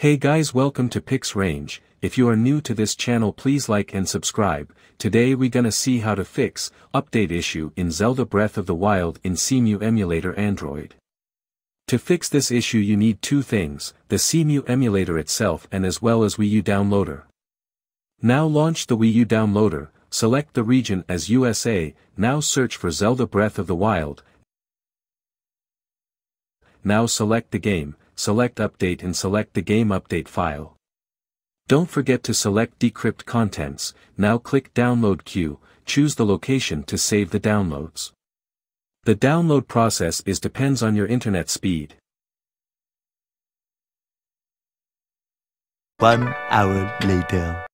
Hey guys welcome to PixRange, if you are new to this channel please like and subscribe, today we gonna see how to fix, update issue in Zelda Breath of the Wild in Cemu emulator Android. To fix this issue you need two things, the Cemu emulator itself and as well as Wii U downloader. Now launch the Wii U downloader, select the region as USA, now search for Zelda Breath of the Wild. Now select the game, select update and select the game update file. Don't forget to select decrypt contents, now click download queue, choose the location to save the downloads. The download process is depends on your internet speed. One hour later.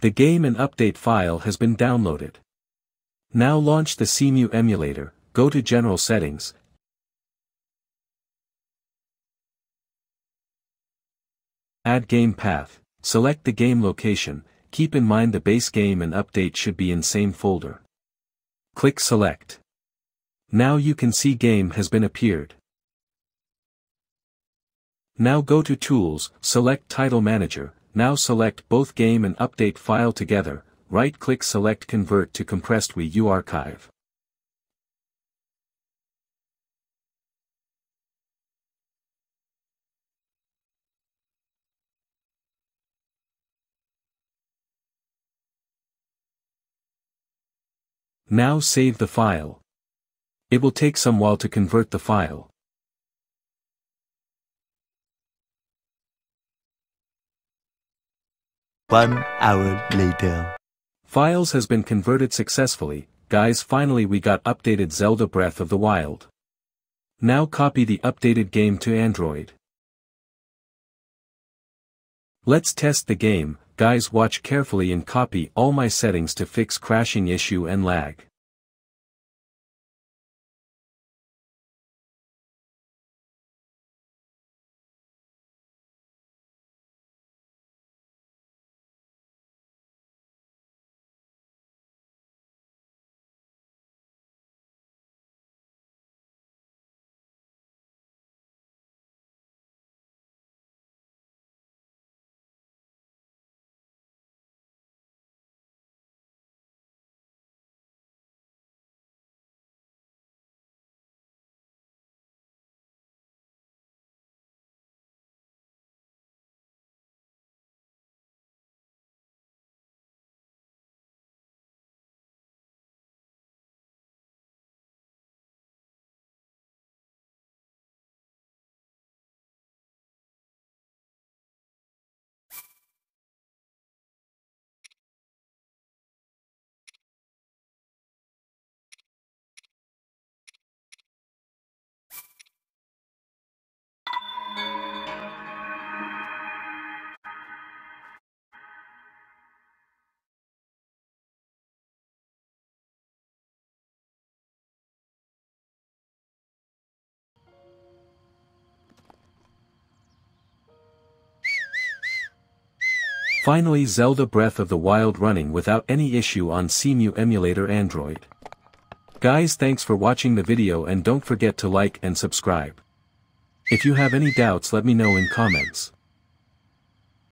The game and update file has been downloaded. Now launch the Cemu emulator, go to General Settings, Add game path, select the game location, keep in mind the base game and update should be in same folder. Click select. Now you can see game has been appeared. Now go to Tools, select Title Manager, now select both game and update file together, right-click select Convert to compressed Wii U archive. Now save the file. It will take some while to convert the file. One hour later. Files has been converted successfully, guys finally we got updated Zelda Breath of the Wild. Now copy the updated game to Android. Let's test the game, guys watch carefully and copy all my settings to fix crashing issue and lag. Finally Zelda Breath of the Wild running without any issue on Cemu emulator Android. Guys thanks for watching the video and don't forget to like and subscribe. If you have any doubts let me know in comments.